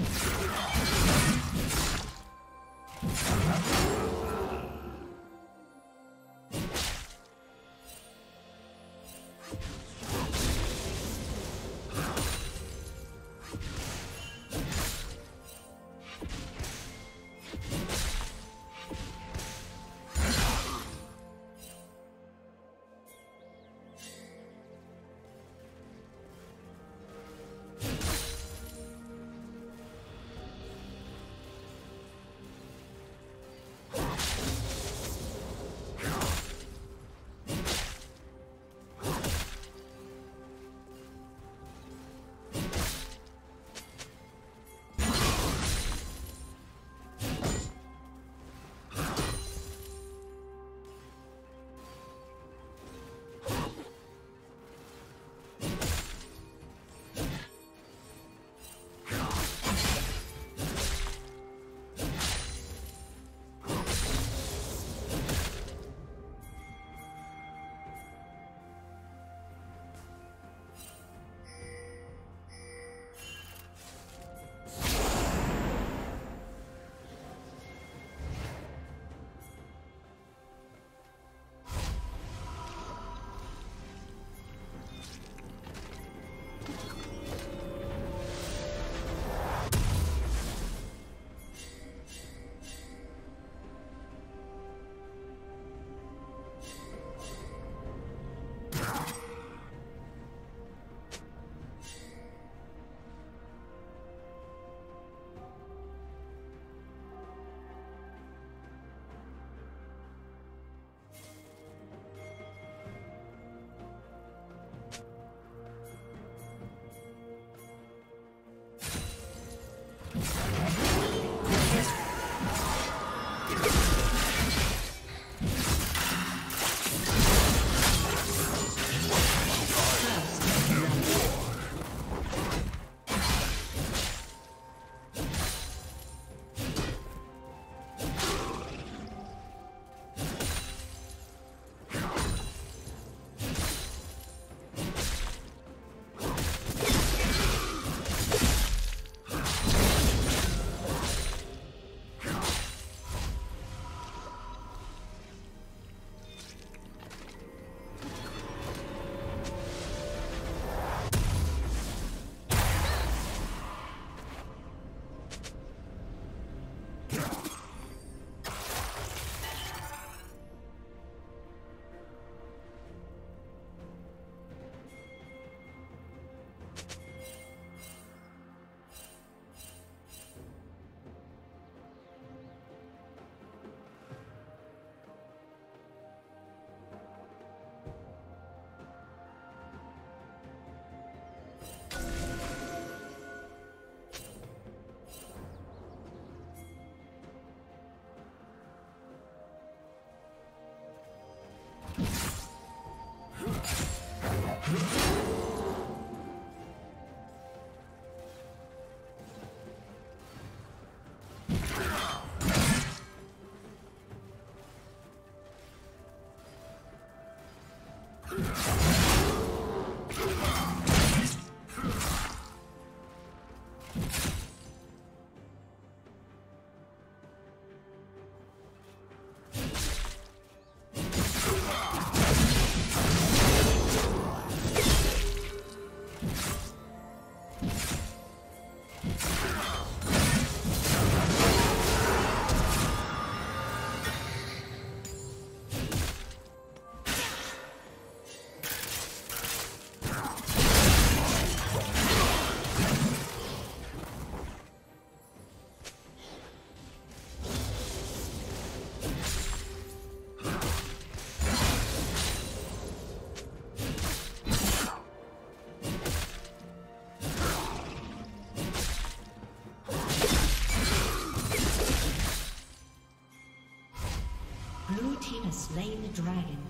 you slain the dragon.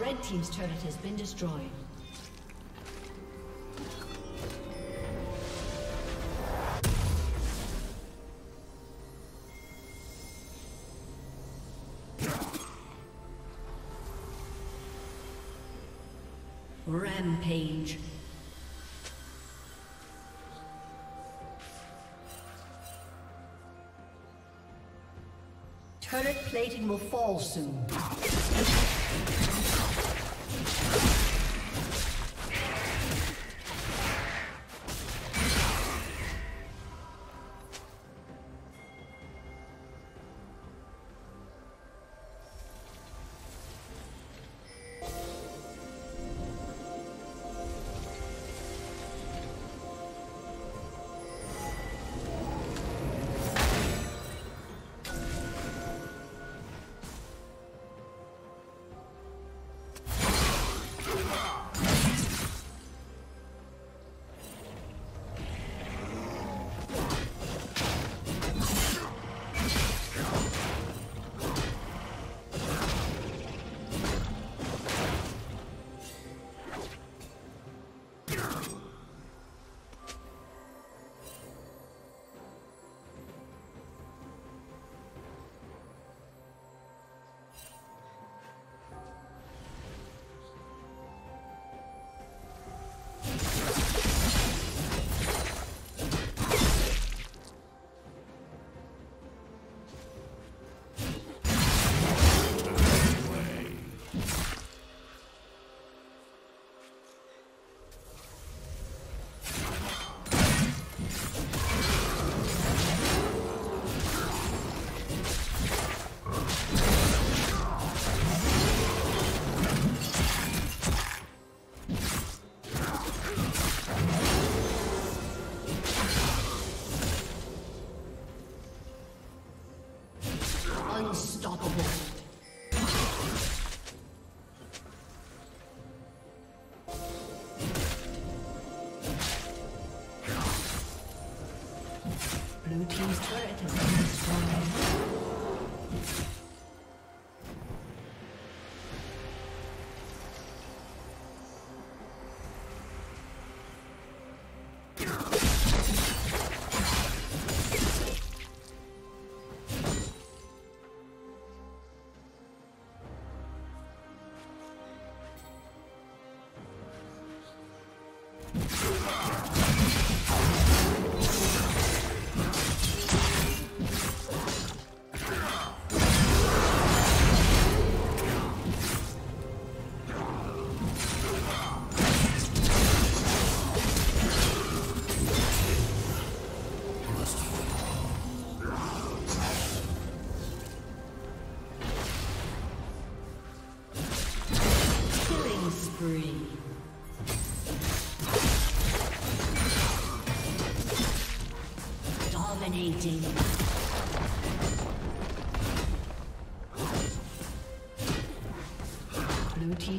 Red Team's turret has been destroyed. Rampage. Turret plating will fall soon.